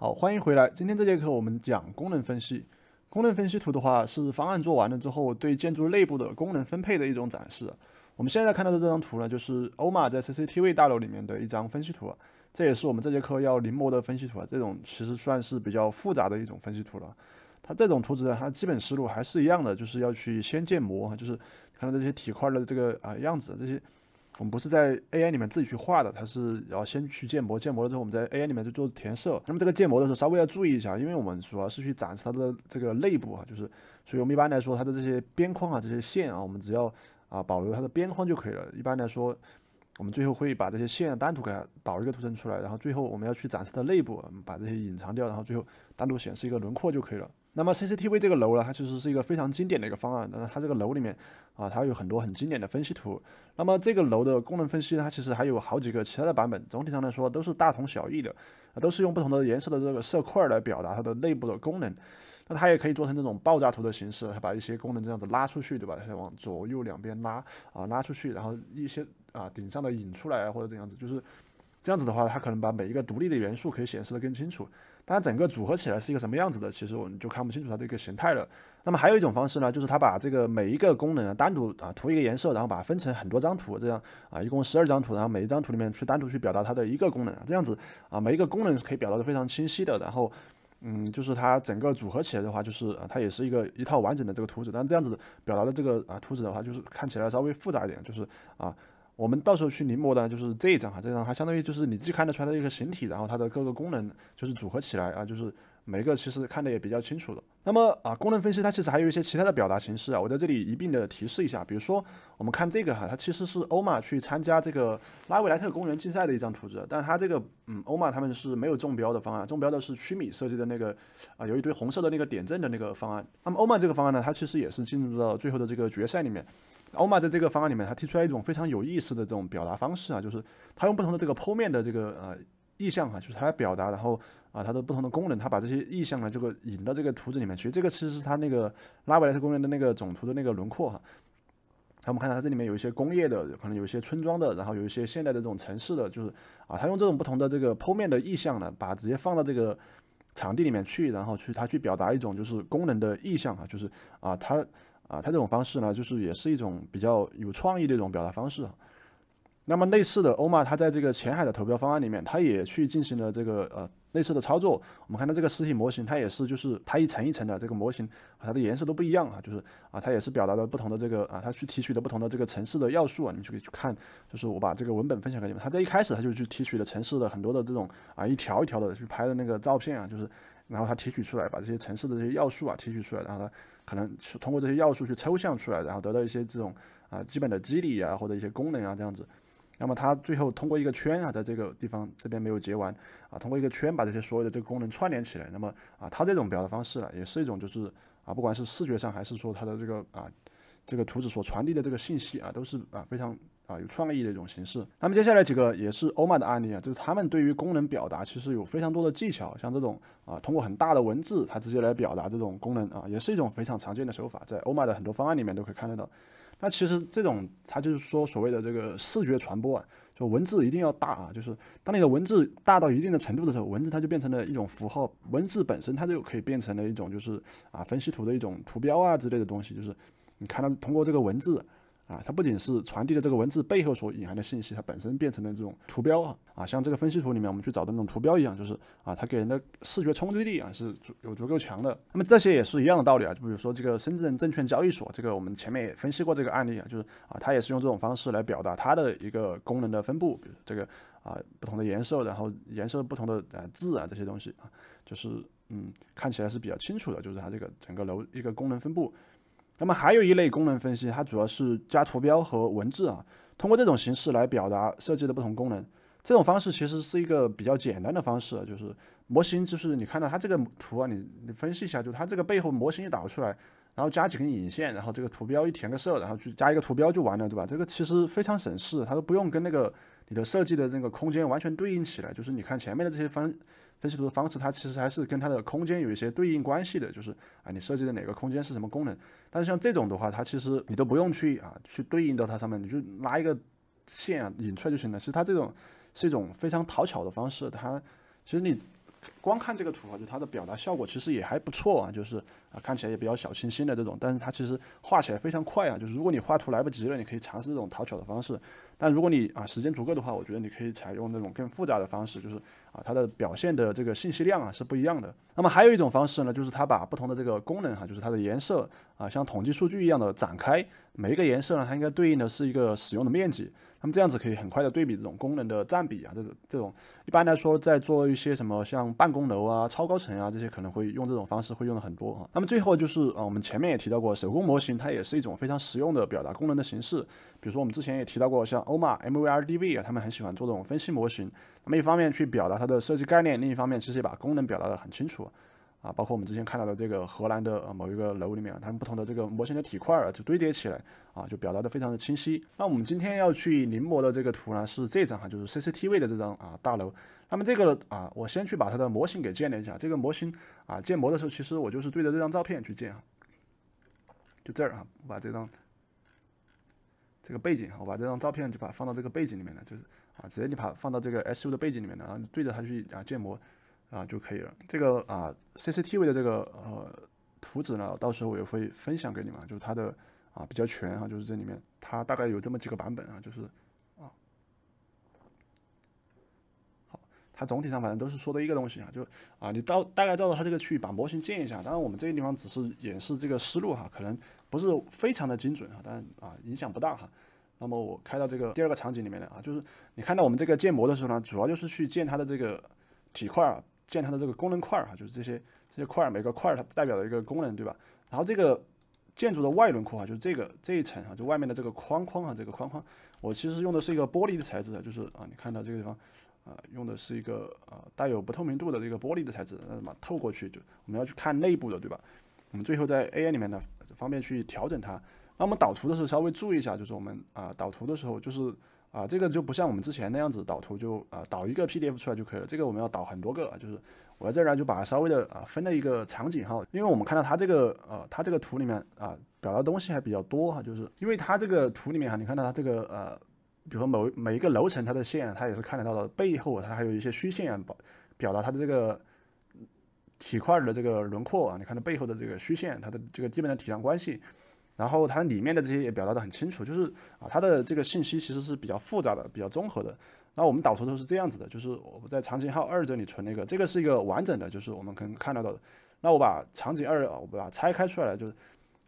好，欢迎回来。今天这节课我们讲功能分析。功能分析图的话，是方案做完了之后对建筑内部的功能分配的一种展示。我们现在看到的这张图呢，就是欧玛在 CCTV 大楼里面的一张分析图。这也是我们这节课要临摹的分析图啊。这种其实算是比较复杂的一种分析图了。它这种图纸呢，它基本思路还是一样的，就是要去先建模，就是看到这些体块的这个啊样子，这些。我们不是在 AI 里面自己去画的，它是要先去建模，建模了之后，我们在 AI 里面去做填色。那么这个建模的时候稍微要注意一下，因为我们主要是去展示它的这个内部啊，就是，所以我们一般来说它的这些边框啊、这些线啊，我们只要啊保留它的边框就可以了。一般来说，我们最后会把这些线单独给它导一个图层出来，然后最后我们要去展示它内部，把这些隐藏掉，然后最后单独显示一个轮廓就可以了。那么 CCTV 这个楼呢，它其实是一个非常经典的一个方案。那它这个楼里面啊，它有很多很经典的分析图。那么这个楼的功能分析，它其实还有好几个其他的版本。总体上来说都是大同小异的，啊都是用不同的颜色的这个色块来表达它的内部的功能。那它也可以做成这种爆炸图的形式，它把一些功能这样子拉出去，对吧？它往左右两边拉啊，拉出去，然后一些啊顶上的引出来，或者这样子，就是这样子的话，它可能把每一个独立的元素可以显示的更清楚。当然整个组合起来是一个什么样子的，其实我们就看不清楚它的一个形态了。那么还有一种方式呢，就是它把这个每一个功能啊单独啊涂一个颜色，然后把它分成很多张图，这样啊一共十二张图，然后每一张图里面去单独去表达它的一个功能，这样子啊每一个功能可以表达的非常清晰的。然后嗯，就是它整个组合起来的话，就是啊它也是一个一套完整的这个图纸。但这样子表达的这个啊图纸的话，就是看起来稍微复杂一点，就是啊。我们到时候去临摹的就是这一张哈，这张它相当于就是你既看得出来的一个形体，然后它的各个功能就是组合起来啊，就是每个其实看的也比较清楚的。那么啊，功能分析它其实还有一些其他的表达形式啊，我在这里一并的提示一下。比如说我们看这个哈，它其实是欧玛去参加这个拉维莱特公园竞赛的一张图纸，但它这个嗯，欧玛他们是没有中标的方案，中标的是曲米设计的那个啊，有一堆红色的那个点阵的那个方案。那么欧玛这个方案呢，它其实也是进入到最后的这个决赛里面。欧玛在这个方案里面，他提出来一种非常有意思的这种表达方式啊，就是他用不同的这个剖面的这个呃意象啊，就是他来表达，然后啊它的不同的功能，他把这些意象呢这个引到这个图纸里面去。这个其实是他那个拉维莱特公园的那个总图的那个轮廓哈。我们看到它这里面有一些工业的，可能有一些村庄的，然后有一些现代的这种城市的，就是啊，他用这种不同的这个剖面的意象呢，把直接放到这个场地里面去，然后去他去表达一种就是功能的意象啊，就是啊他。啊，它这种方式呢，就是也是一种比较有创意的一种表达方式。那么类似的，欧玛它在这个前海的投标方案里面，它也去进行了这个呃类似的操作。我们看到这个实体模型，它也是就是它一层一层的这个模型，它的颜色都不一样啊，就是啊它也是表达了不同的这个啊它去提取的不同的这个城市的要素啊，你就可以去看，就是我把这个文本分享给你们。它在一开始它就去提取了城市的很多的这种啊一条一条的去拍的那个照片啊，就是然后它提取出来，把这些城市的这些要素啊提取出来，然后它。可能是通过这些要素去抽象出来，然后得到一些这种啊基本的机理啊或者一些功能啊这样子。那么它最后通过一个圈啊，在这个地方这边没有结完啊，通过一个圈把这些所有的这个功能串联起来。那么啊，它这种表达方式呢，也是一种就是啊，不管是视觉上还是说它的这个啊这个图纸所传递的这个信息啊，都是啊非常。啊，有创意的一种形式。那么接下来几个也是欧玛的案例啊，就是他们对于功能表达其实有非常多的技巧，像这种啊，通过很大的文字，它直接来表达这种功能啊，也是一种非常常见的手法，在欧玛的很多方案里面都可以看得到。那其实这种它就是说所谓的这个视觉传播啊，就文字一定要大啊，就是当你的文字大到一定的程度的时候，文字它就变成了一种符号，文字本身它就可以变成了一种就是啊分析图的一种图标啊之类的东西，就是你看到通过这个文字。啊，它不仅是传递的这个文字背后所隐含的信息，它本身变成了这种图标啊，啊，像这个分析图里面我们去找的那种图标一样，就是啊，它给人的视觉冲击力啊是足有足够强的。那么这些也是一样的道理啊，就比如说这个深圳证券交易所，这个我们前面也分析过这个案例啊，就是啊，它也是用这种方式来表达它的一个功能的分布，比如这个啊不同的颜色，然后颜色不同的啊字啊这些东西啊，就是嗯看起来是比较清楚的，就是它这个整个楼一个功能分布。那么还有一类功能分析，它主要是加图标和文字啊，通过这种形式来表达设计的不同功能。这种方式其实是一个比较简单的方式，就是模型，就是你看到它这个图啊，你你分析一下，就它这个背后模型一导出来，然后加几根引线，然后这个图标一填个色，然后去加一个图标就完了，对吧？这个其实非常省事，它都不用跟那个你的设计的这个空间完全对应起来，就是你看前面的这些方。分析图的方式，它其实还是跟它的空间有一些对应关系的，就是啊，你设计的哪个空间是什么功能。但是像这种的话，它其实你都不用去啊，去对应到它上面，你就拉一个线啊引出来就行了。其实它这种是一种非常讨巧的方式，它其实你光看这个图啊，就它的表达效果其实也还不错啊，就是啊看起来也比较小清新的这种，但是它其实画起来非常快啊，就是如果你画图来不及了，你可以尝试这种讨巧的方式，但如果你啊时间足够的话，我觉得你可以采用那种更复杂的方式，就是啊它的表现的这个信息量啊是不一样的。那么还有一种方式呢，就是它把不同的这个功能哈，就是它的颜色啊像统计数据一样的展开，每一个颜色呢它应该对应的是一个使用的面积。那么这样子可以很快的对比这种功能的占比啊，这种这种一般来说在做一些什么像办公楼啊、超高层啊这些可能会用这种方式会用的很多啊。那么最后就是啊，我们前面也提到过，手工模型它也是一种非常实用的表达功能的形式。比如说我们之前也提到过，像欧玛 MVRDV 啊，他们很喜欢做这种分析模型。那么一方面去表达它的设计概念，另一方面其实也把功能表达的很清楚。啊，包括我们之前看到的这个荷兰的某一个楼里面，它们不同的这个模型的体块儿就堆叠起来，啊，就表达的非常的清晰。那我们今天要去临摹的这个图呢，是这张哈，就是 CCTV 的这张啊大楼。那么这个啊，我先去把它的模型给建了一下。这个模型啊，建模的时候，其实我就是对着这张照片去建啊，就这儿啊，我把这张这个背景，我把这张照片就把它放到这个背景里面了，就是啊，直接你把它放到这个 SU 的背景里面了，然后你对着它去啊建模。啊就可以了。这个啊，CCTV 的这个呃图纸呢，到时候我也会分享给你们，就是它的啊比较全哈，就是这里面它大概有这么几个版本啊，就是啊，好，它总体上反正都是说的一个东西啊，就啊你到大概照着它这个去把模型建一下。当然我们这个地方只是演示这个思路哈，可能不是非常的精准哈，但啊影响不大哈。那么我开到这个第二个场景里面来啊，就是你看到我们这个建模的时候呢，主要就是去建它的这个体块啊。建它的这个功能块儿哈，就是这些这些块儿，每个块儿它代表的一个功能，对吧？然后这个建筑的外轮廓啊，就是这个这一层啊，就外面的这个框框啊，这个框框，我其实用的是一个玻璃的材质啊，就是啊，你看到这个地方啊，用的是一个呃带有不透明度的这个玻璃的材质，那么透过去就我们要去看内部的，对吧？我们最后在 A I 里面呢，方便去调整它。那我们导图的时候稍微注意一下，就是我们啊导图的时候就是。啊，这个就不像我们之前那样子导图，就啊导一个 PDF 出来就可以了。这个我们要导很多个啊，就是我在这儿呢就把它稍微的啊分了一个场景哈，因为我们看到它这个呃它这个图里面啊表达东西还比较多哈，就是因为它这个图里面哈，你看到它这个呃，比如说某每一个楼层它的线它也是看得到的，背后它还有一些虚线表表达它的这个体块的这个轮廓啊，你看它背后的这个虚线，它的这个基本的体量关系。然后它里面的这些也表达的很清楚，就是啊，它的这个信息其实是比较复杂的、比较综合的。那我们导图都是这样子的，就是我在场景号二这里存了一个，这个是一个完整的，就是我们可能看得到的。那我把场景二啊，我把它拆开出来了，就是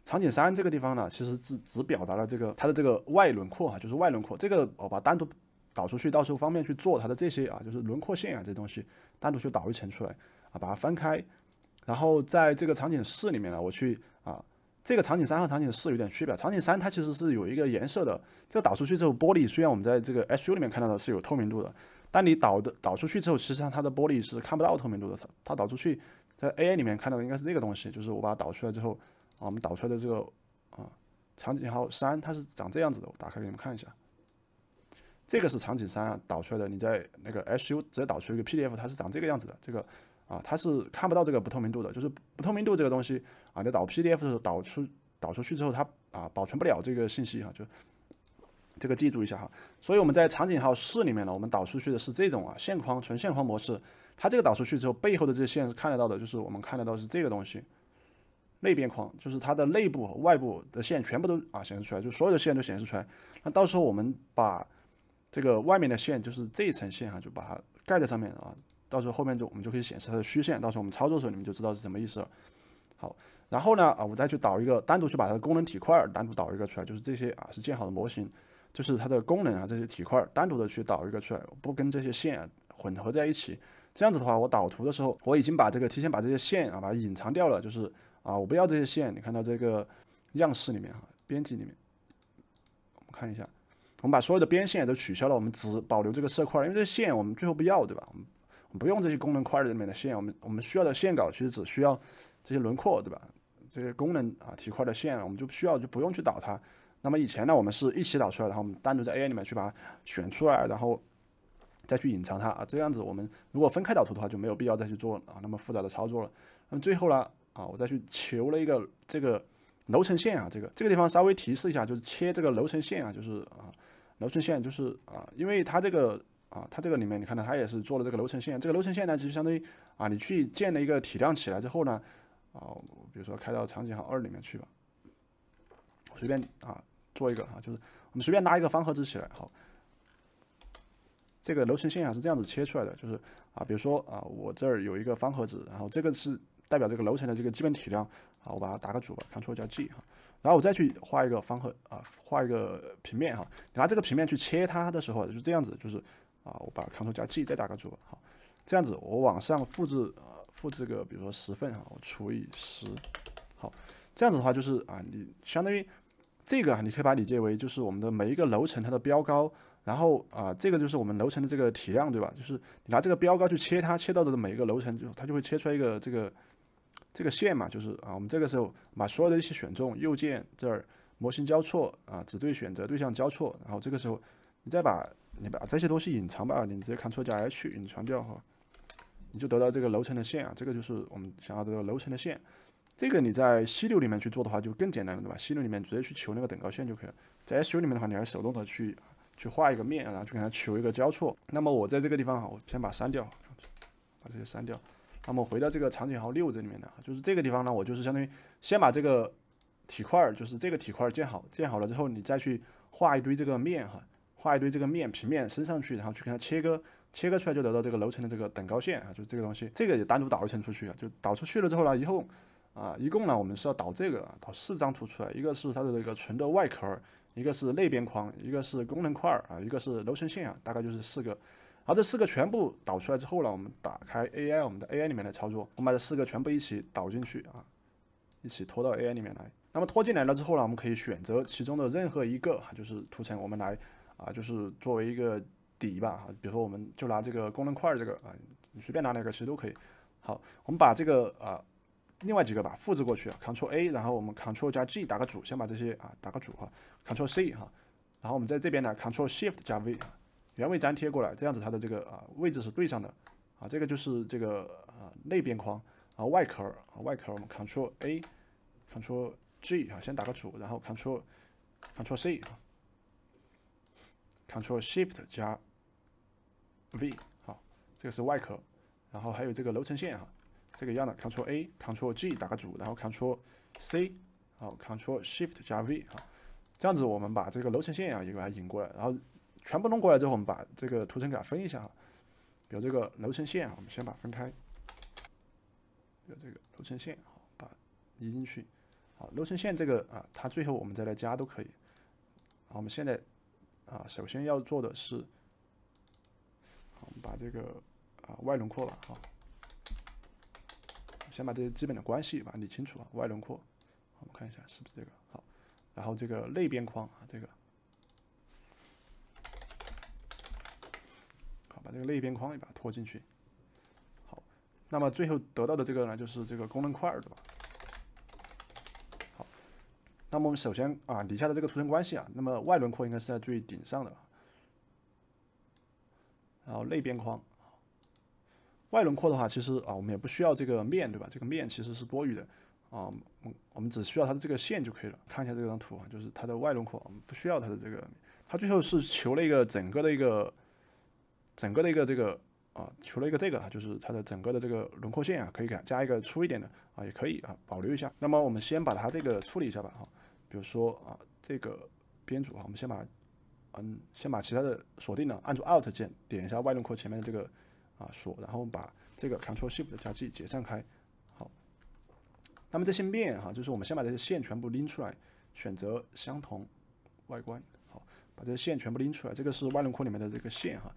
场景三这个地方呢，其实只只表达了这个它的这个外轮廓哈，就是外轮廓。这个我把单独导出去，到时候方便去做它的这些啊，就是轮廓线啊这东西，单独去导一层出来啊，把它翻开。然后在这个场景四里面呢，我去啊。这个场景三和场景四有点区别。场景三它其实是有一个颜色的，这个导出去之后，玻璃虽然我们在这个 SU 里面看到的是有透明度的，但你导的导出去之后，实际上它的玻璃是看不到透明度的。它它导出去，在 AI 里面看到的应该是这个东西，就是我把它导出来之后，我们导出来的这个啊场景号三，它是长这样子的。我打开给你们看一下，这个是场景三啊导出来的。你在那个 SU 直接导出一个 PDF，它是长这个样子的。这个。啊，它是看不到这个不透明度的，就是不透明度这个东西啊，你导 PDF 的时候导出导出去之后，它啊保存不了这个信息哈，就这个记住一下哈。所以我们在场景号四里面呢，我们导出去的是这种啊线框纯线框模式，它这个导出去之后，背后的这些线是看得到的，就是我们看得到是这个东西，内边框就是它的内部和外部的线全部都啊显示出来，就所有的线都显示出来。那到时候我们把这个外面的线，就是这一层线哈，就把它盖在上面啊。到时候后面就我们就可以显示它的虚线，到时候我们操作的时候你们就知道是什么意思了。好，然后呢啊，我再去导一个单独去把它的功能体块单独导一个出来，就是这些啊是建好的模型，就是它的功能啊这些体块单独的去导一个出来，不跟这些线混合在一起。这样子的话，我导图的时候我已经把这个提前把这些线啊把它隐藏掉了，就是啊我不要这些线。你看到这个样式里面哈，编辑里面，我们看一下，我们把所有的边线都取消了，我们只保留这个色块，因为这些线我们最后不要，对吧？我们不用这些功能块里面的线，我们我们需要的线稿其实只需要这些轮廓，对吧？这些功能啊体块的线，我们就需要就不用去导它。那么以前呢，我们是一起导出来，然后我们单独在 AI 里面去把它选出来，然后再去隐藏它啊。这样子我们如果分开导图的话，就没有必要再去做啊那么复杂的操作了。那么最后呢啊，我再去求了一个这个楼层线啊，这个这个地方稍微提示一下，就是切这个楼层线啊，就是啊楼层线就是啊，因为它这个。啊，它这个里面你看到它也是做了这个楼层线，这个楼层线呢就相当于啊你去建了一个体量起来之后呢，啊，比如说开到场景号二里面去吧，随便啊做一个啊，就是我们随便拉一个方盒子起来，好，这个楼层线啊是这样子切出来的，就是啊，比如说啊我这儿有一个方盒子，然后这个是代表这个楼层的这个基本体量，啊，我把它打个主吧，Ctrl 加 G 哈。然后我再去画一个方盒啊，画一个平面哈。你拿这个平面去切它的时候，就是这样子，就是啊，我把 Ctrl 加 G 再打个主，好，这样子我往上复制啊，复制个比如说十份哈，我除以十，好，这样子的话就是啊，你相当于这个啊，你可以把它理解为就是我们的每一个楼层它的标高，然后啊，这个就是我们楼层的这个体量对吧？就是你拿这个标高去切它，切到的每一个楼层就它就会切出来一个这个。这个线嘛，就是啊，我们这个时候把所有的一些选中，右键这儿模型交错啊，只对选择对象交错，然后这个时候你再把你把这些东西隐藏吧，你直接 Ctrl 加 H 隐藏掉哈，你就得到这个楼层的线啊，这个就是我们想要这个楼层的线。这个你在 C 六里面去做的话就更简单了，对吧？C 六里面直接去求那个等高线就可以了。在 SU 里面的话，你还手动的去去画一个面，然后去给它求一个交错。那么我在这个地方哈，我先把删掉，把这些删掉。那么回到这个场景号六这里面呢，就是这个地方呢，我就是相当于先把这个体块儿，就是这个体块建好，建好了之后，你再去画一堆这个面哈，画一堆这个面平面升上去，然后去给它切割，切割出来就得到这个楼层的这个等高线啊，就是这个东西，这个也单独导一层出去啊，就导出去了之后呢，以后啊，一共呢我们是要导这个导四张图出来，一个是它的这个纯的外壳，一个是内边框，一个是功能块儿啊，一个是楼层线啊，大概就是四个。好，这四个全部导出来之后呢，我们打开 AI，我们的 AI 里面来操作，我们把这四个全部一起导进去啊，一起拖到 AI 里面来。那么拖进来了之后呢，我们可以选择其中的任何一个，就是图层，我们来啊，就是作为一个底吧哈。比如说，我们就拿这个功能块这个啊，你随便拿哪个其实都可以。好，我们把这个啊，另外几个吧复制过去，Ctrl A，然后我们 Ctrl 加 G 打个组，先把这些啊打个组哈，Ctrl C 哈，然后我们在这边呢，Ctrl Shift 加 V。原位粘贴过来，这样子它的这个啊位置是对上的，啊这个就是这个啊内边框，啊外壳啊外壳我们 Ctrl A，Ctrl G 啊先打个组，然后 Ctrl Ctrl C 啊，Ctrl Shift 加 V 好，这个是外壳，然后还有这个楼层线哈，这个一样的 Ctrl A，Ctrl G 打个组，然后 Ctrl C 好 Ctrl Shift 加 V 啊，这样子我们把这个楼层线啊也给它引过来，然后。全部弄过来之后，我们把这个图层给它分一下哈。比如这个楼层线啊，我们先把分开。有这个楼层线，好，把移进去。好，楼层线这个啊，它最后我们再来加都可以。好，我们现在啊，首先要做的是，我们把这个啊外轮廓吧，好，先把这些基本的关系把它理清楚啊。外轮廓，我们看一下是不是这个好。然后这个内边框啊，这个。这个内边框也把它拖进去，好，那么最后得到的这个呢，就是这个功能块儿，对吧？好，那么我们首先啊，底下的这个图层关系啊，那么外轮廓应该是在最顶上的，然后内边框，外轮廓的话，其实啊，我们也不需要这个面对吧？这个面其实是多余的啊，我们只需要它的这个线就可以了。看一下这张图啊，就是它的外轮廓，我们不需要它的这个，它最后是求了一个整个的一个。整个的一个这个啊，除了一个这个啊，就是它的整个的这个轮廓线啊，可以给它加一个粗一点的啊，也可以啊，保留一下。那么我们先把它这个处理一下吧哈，比如说啊，这个编组啊，我们先把嗯，先把其他的锁定了，按住 Alt 键点一下外轮廓前面的这个啊锁，然后把这个 Ctrl Shift 加 G 解散开。好，那么这些面哈，就是我们先把这些线全部拎出来，选择相同外观，好，把这些线全部拎出来，这个是外轮廓里面的这个线哈。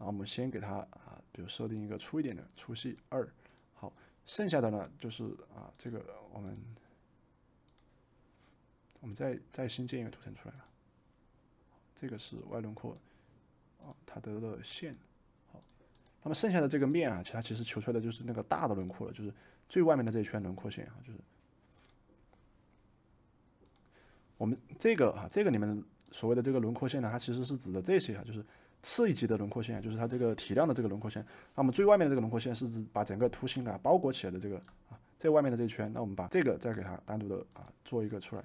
后我们先给它啊，比如设定一个粗一点的粗细二，好，剩下的呢就是啊，这个我们我们再再新建一个图层出来了，这个是外轮廓啊，它得的线好，那么剩下的这个面啊，其它其实求出来的就是那个大的轮廓了，就是最外面的这一圈轮廓线啊，就是我们这个啊，这个里面所谓的这个轮廓线呢，它其实是指的这些啊，就是。次一级的轮廓线就是它这个体量的这个轮廓线，那么最外面的这个轮廓线是指把整个图形啊包裹起来的这个啊，最外面的这一圈，那我们把这个再给它单独的啊做一个出来。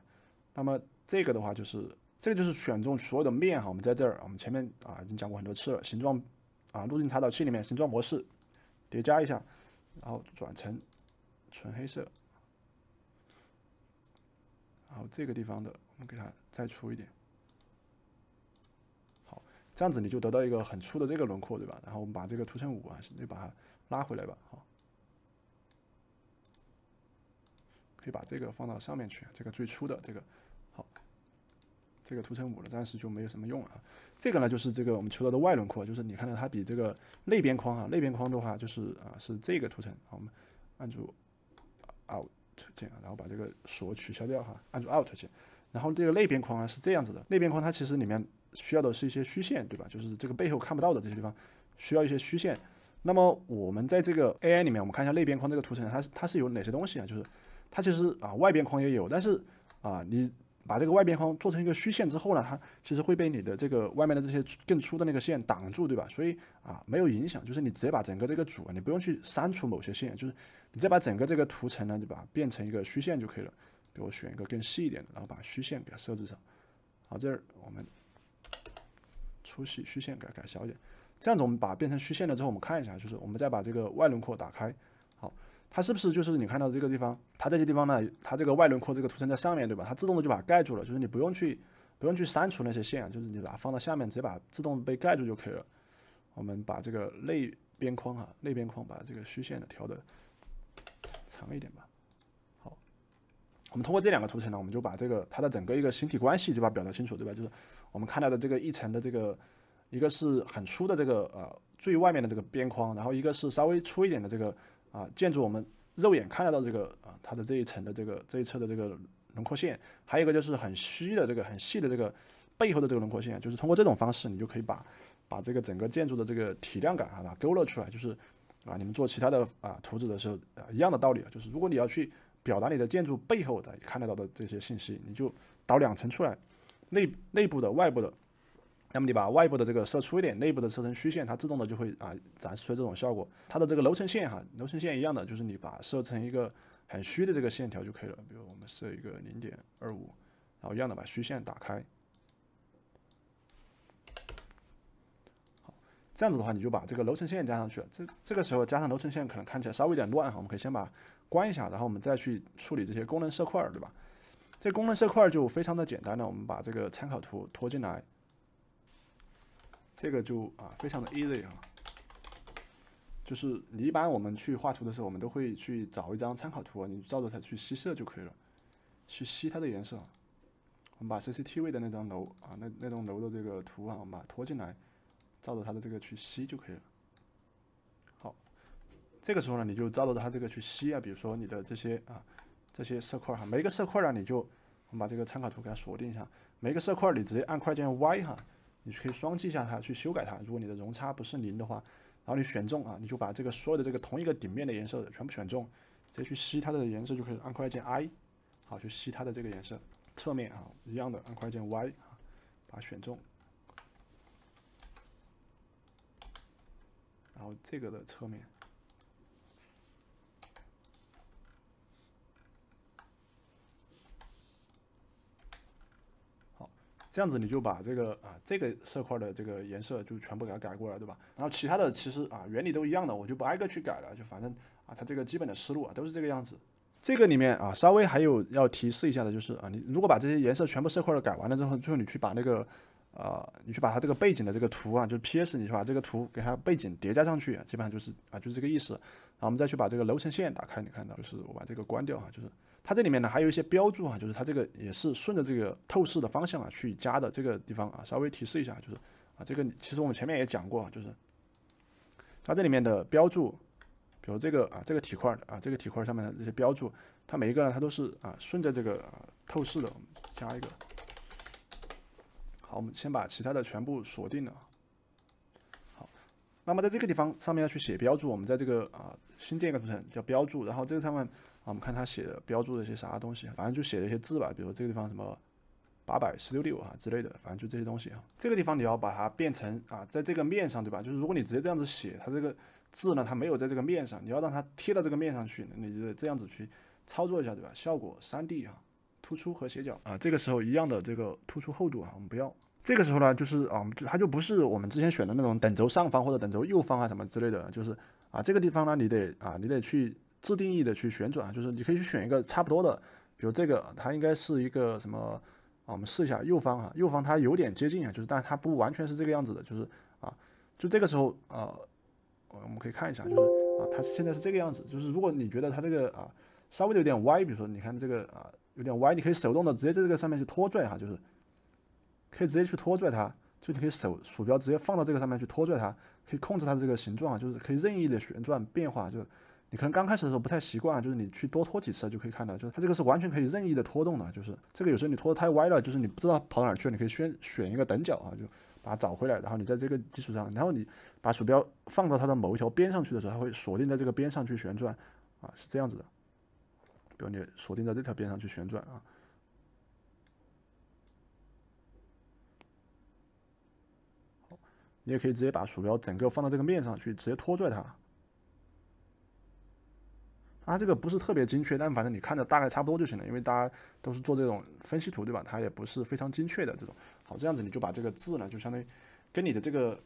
那么这个的话就是这个就是选中所有的面哈，我们在这儿我们前面啊已经讲过很多次了，形状啊路径查找器里面形状模式叠加一下，然后转成纯黑色，然后这个地方的我们给它再粗一点。这样子你就得到一个很粗的这个轮廓，对吧？然后我们把这个图层五啊，就把它拉回来吧，好。可以把这个放到上面去，这个最初的这个，好，这个图层五了，暂时就没有什么用了。这个呢，就是这个我们求到的外轮廓，就是你看到它比这个内边框啊，内边框的话就是啊是这个图层。好，我们按住 Alt 键，然后把这个锁取消掉哈，按住 Alt 键。然后这个内边框呢是这样子的，内边框它其实里面需要的是一些虚线，对吧？就是这个背后看不到的这些地方需要一些虚线。那么我们在这个 AI 里面，我们看一下内边框这个图层，它是它是有哪些东西啊？就是它其实啊外边框也有，但是啊你把这个外边框做成一个虚线之后呢，它其实会被你的这个外面的这些更粗的那个线挡住，对吧？所以啊没有影响，就是你直接把整个这个组啊，你不用去删除某些线，就是你直接把整个这个图层呢，对吧变成一个虚线就可以了。给我选一个更细一点的，然后把虚线给它设置上。好，这儿我们粗细虚线给它改小一点。这样子我们把变成虚线了之后，我们看一下，就是我们再把这个外轮廓打开。好，它是不是就是你看到这个地方？它这些地方呢，它这个外轮廓这个图层在上面对吧？它自动的就把它盖住了，就是你不用去不用去删除那些线，就是你把它放到下面，直接把它自动被盖住就可以了。我们把这个内边框哈，内边框把这个虚线的调的长一点吧。好我们通过这两个图层呢，我们就把这个它的整个一个形体关系就把它表达清楚，对吧？就是我们看到的这个一层的这个，一个是很粗的这个呃最外面的这个边框，然后一个是稍微粗一点的这个啊建筑，我们肉眼看得到这个啊它的这一层的这个这一侧的这个轮廓线，还有一个就是很虚的这个很细的这个背后的这个轮廓线，就是通过这种方式，你就可以把把这个整个建筑的这个体量感啊把勾勒出来，就是啊你们做其他的啊图纸的时候啊一样的道理啊，就是如果你要去。表达你的建筑背后的看得到的这些信息，你就导两层出来，内内部的、外部的。那么你把外部的这个设粗一点，内部的设成虚线，它自动的就会啊展示出这种效果。它的这个楼层线哈，楼层线一样的，就是你把设成一个很虚的这个线条就可以了。比如我们设一个零点二五，然后一样的把虚线打开。好，这样子的话，你就把这个楼层线加上去了。这这个时候加上楼层线，可能看起来稍微有点乱哈，我们可以先把。关一下，然后我们再去处理这些功能色块，对吧？这功能色块就非常的简单了。我们把这个参考图拖进来，这个就啊非常的 easy 啊。就是你一般我们去画图的时候，我们都会去找一张参考图，你照着它去吸色就可以了，去吸它的颜色。我们把 CCTV 的那张楼啊，那那栋楼的这个图啊，我们把它拖进来，照着它的这个去吸就可以了。好这个时候呢，你就照着它这个去吸啊，比如说你的这些啊，这些色块哈，每一个色块呢，你就我们把这个参考图给它锁定一下，每一个色块你直接按快键 Y 哈，你可以双击一下它去修改它。如果你的容差不是零的话，然后你选中啊，你就把这个所有的这个同一个顶面的颜色全部选中，直接去吸它的颜色就可以按快捷键 I，好去吸它的这个颜色。侧面啊，一样的按快捷键 Y 啊，把它选中，然后这个的侧面。这样子你就把这个啊这个色块的这个颜色就全部给它改过来，对吧？然后其他的其实啊原理都一样的，我就不挨个去改了，就反正啊它这个基本的思路啊都是这个样子。这个里面啊稍微还有要提示一下的就是啊你如果把这些颜色全部色块的改完了之后，最后你去把那个呃你去把它这个背景的这个图啊，就是 PS，你去把这个图给它背景叠加上去，基本上就是啊就是这个意思。然后我们再去把这个楼层线打开，你看到就是我把这个关掉哈，就是。它这里面呢还有一些标注啊，就是它这个也是顺着这个透视的方向啊去加的。这个地方啊稍微提示一下，就是啊这个其实我们前面也讲过啊，就是它这里面的标注，比如这个啊这个体块啊这个体块上面的这些标注，它每一个呢它都是啊顺着这个透视的，我们加一个。好，我们先把其他的全部锁定了。好，那么在这个地方上面要去写标注，我们在这个啊新建一个图层叫标注，然后这个上面。啊，我们看它写的标注的一些啥东西，反正就写了一些字吧，比如这个地方什么八百十六六啊之类的，反正就这些东西啊。这个地方你要把它变成啊，在这个面上，对吧？就是如果你直接这样子写，它这个字呢，它没有在这个面上，你要让它贴到这个面上去，你就这样子去操作一下，对吧？效果三 D 啊，突出和斜角。啊，这个时候一样的这个突出厚度啊，我们不要。这个时候呢，就是啊，就它就不是我们之前选的那种等轴上方或者等轴右方啊什么之类的，就是啊这个地方呢，你得啊你得去自定义的去旋转，就是你可以去选一个差不多的，比如这个它应该是一个什么啊，我们试一下右方啊，右方它有点接近啊，就是但它不完全是这个样子的，就是啊，就这个时候啊，我们可以看一下，就是啊，它现在是这个样子，就是如果你觉得它这个啊稍微的有点歪，比如说你看这个啊有点歪，你可以手动的直接在这个上面去拖拽哈，就是。可以直接去拖拽它，就你可以手鼠标直接放到这个上面去拖拽它，可以控制它的这个形状啊，就是可以任意的旋转变化。就你可能刚开始的时候不太习惯，就是你去多拖几次就可以看到，就是它这个是完全可以任意的拖动的。就是这个有时候你拖得太歪了，就是你不知道跑到哪去了，你可以选选一个等角啊，就把它找回来，然后你在这个基础上，然后你把鼠标放到它的某一条边上去的时候，它会锁定在这个边上去旋转啊，是这样子的。比如你锁定在这条边上去旋转啊。你也可以直接把鼠标整个放到这个面上去，直接拖拽它。它这个不是特别精确，但反正你看着大概差不多就行了，因为大家都是做这种分析图，对吧？它也不是非常精确的这种。好，这样子你就把这个字呢，就相当于跟你的这个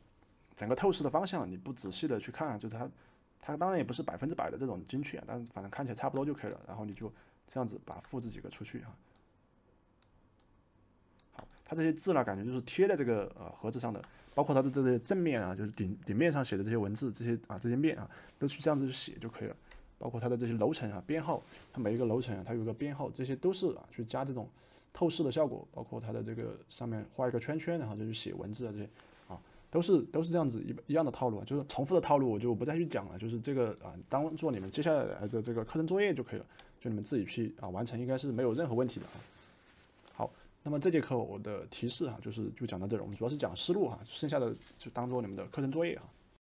整个透视的方向，你不仔细的去看，就是它，它当然也不是百分之百的这种精确，但是反正看起来差不多就可以了。然后你就这样子把复制几个出去啊。好，它这些字呢，感觉就是贴在这个呃盒子上的。包括它的这些正面啊，就是顶顶面上写的这些文字，这些啊这些面啊，都去这样子去写就可以了。包括它的这些楼层啊编号，它每一个楼层啊它有个编号，这些都是啊去加这种透视的效果。包括它的这个上面画一个圈圈，然后就去写文字啊这些，都是都是这样子一一样的套路啊，就是重复的套路我就不再去讲了。就是这个啊当做你们接下来的这个课程作业就可以了，就你们自己去啊完成，应该是没有任何问题的啊。好那么这节课我的提示哈，就是就讲到这儿，我们主要是讲思路哈，剩下的就当做你们的课程作业哈。